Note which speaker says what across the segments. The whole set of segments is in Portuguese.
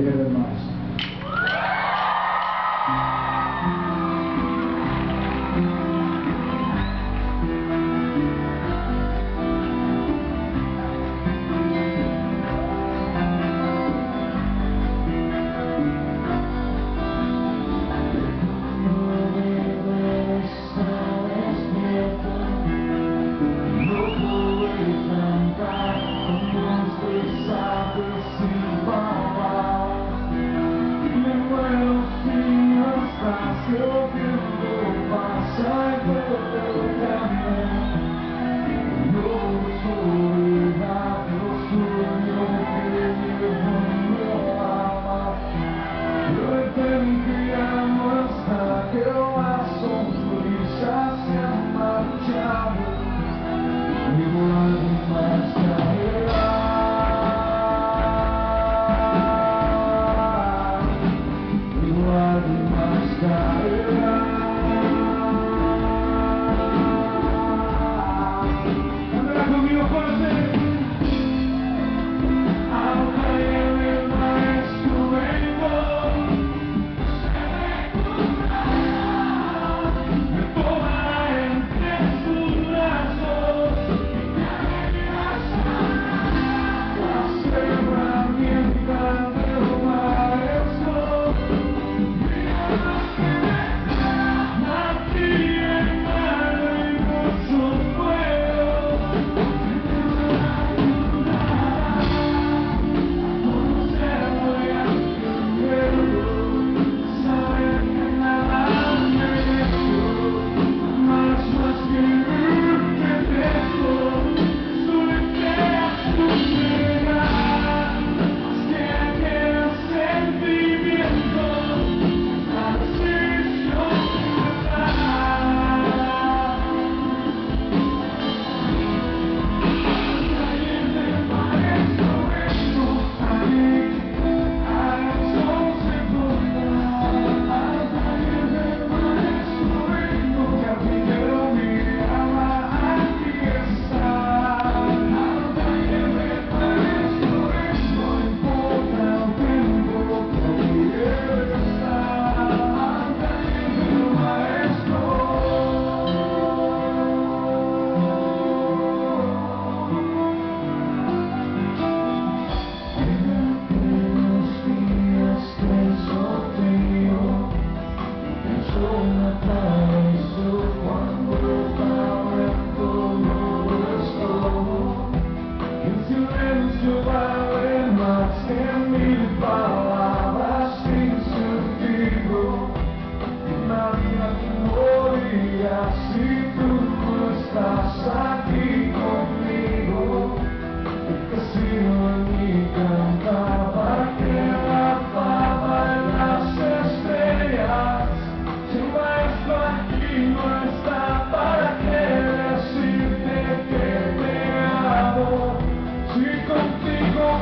Speaker 1: Obrigado mais.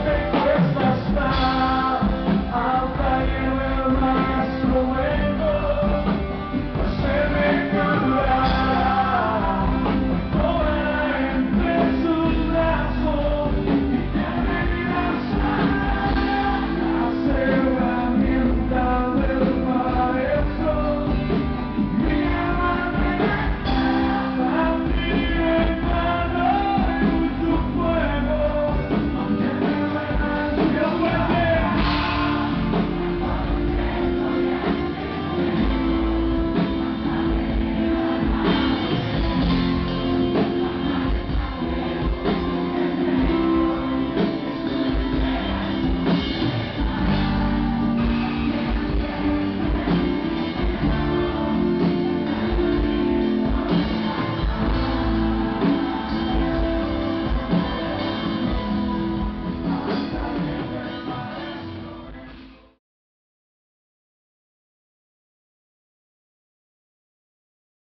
Speaker 1: Thank you.